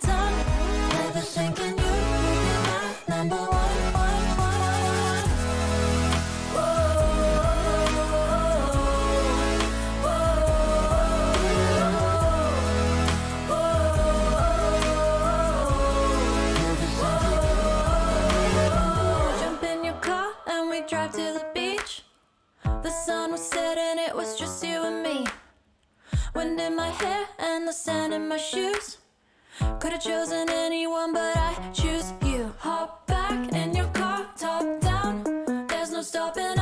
Never thinking you my number one, one, one. Jump in your car and we drive to the beach. The sun was setting, it was just you and me. Wind in my hair and the sand in my shoes. Could have chosen anyone, but I choose you. Hop back in your car, top down. There's no stopping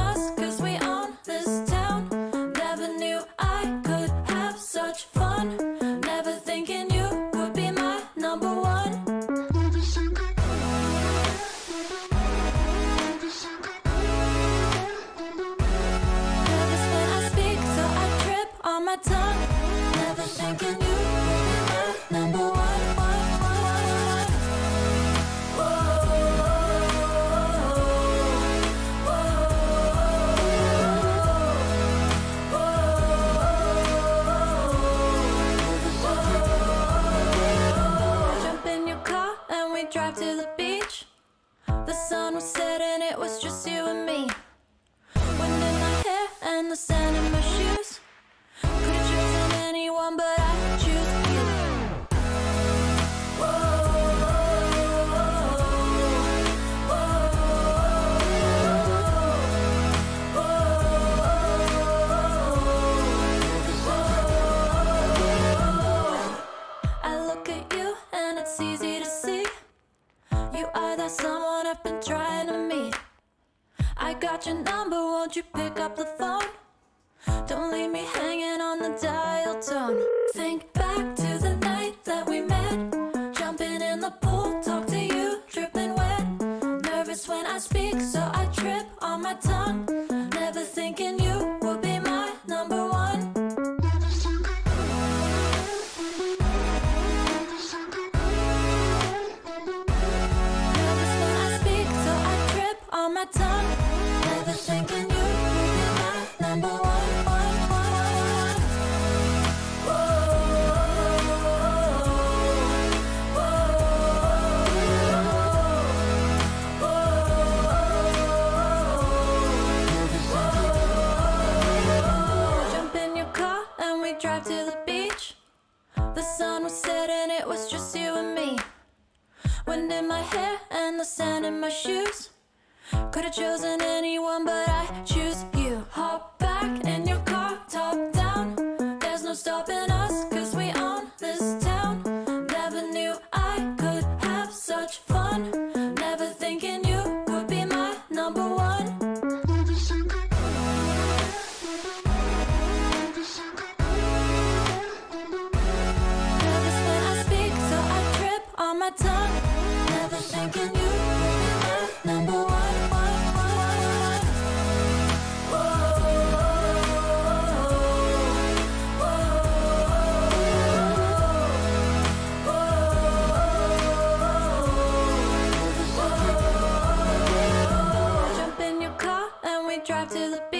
it's easy to see. You are that someone I've been trying to meet. I got your number, won't you pick up the phone? Don't leave me hanging on the dial tone. Think back to the night that we met. Jumping in the pool, talk to you, dripping wet. Nervous when I speak, so I trip on my tongue. Never thinking you would be my number one. My tongue. Never thinking you would be my number one, one, one, one. Jump in your car and we drive to the beach. The sun was setting, it was just you and me. Wind in my hair and the sand in my shoes. Could have chosen anyone, but I choose you. Drive to the beach.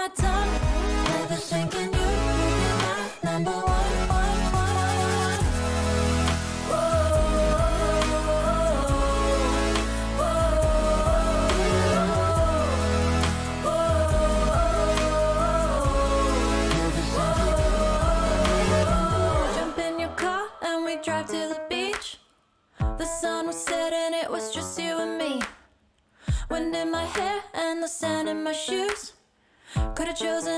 my tongue. Never thinking you be my number one. Jump in your car and we drive to the beach. The sun was setting, it was just you and me. Wind in my hair and the sand in my shoes. Could have chosen.